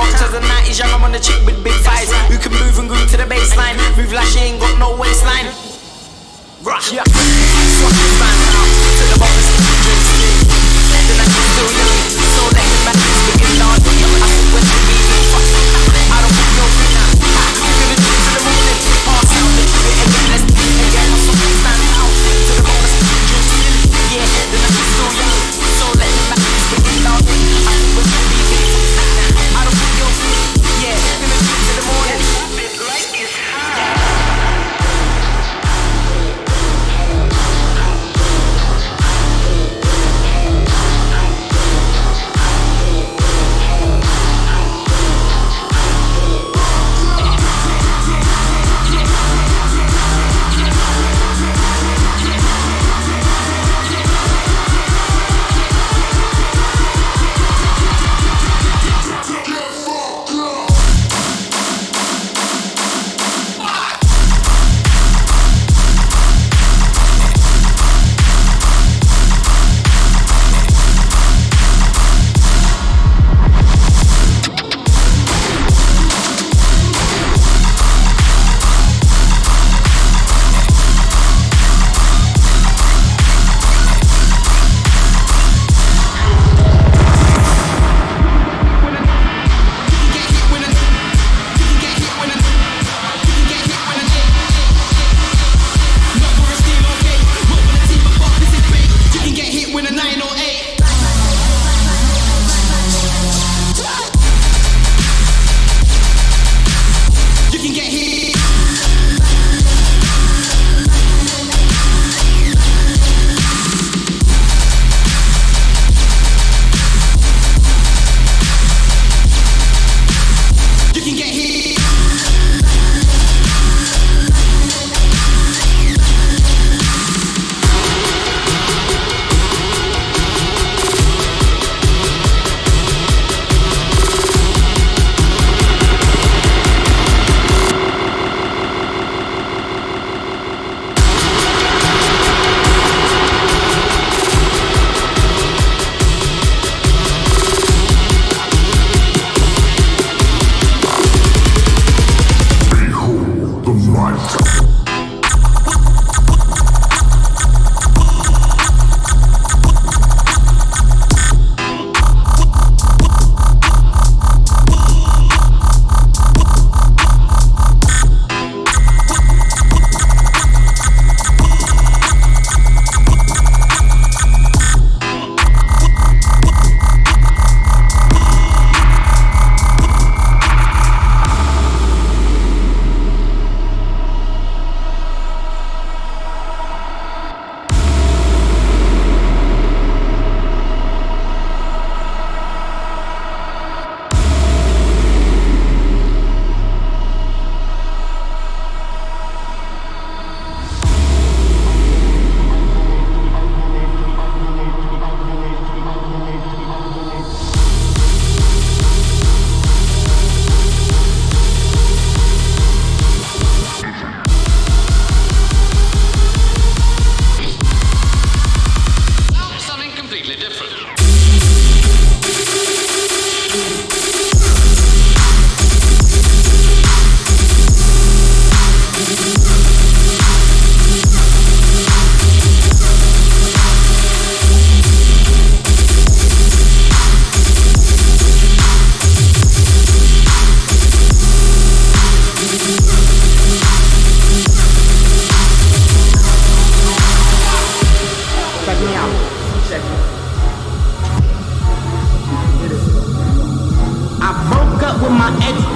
Cause the the 90s young, I'm on the chick with big thighs. Who can move and groove to the bassline. Move like she ain't got no waistline. Rock. Yeah. Out to the. Then I can still so back, looking. Check it. I broke up with my ex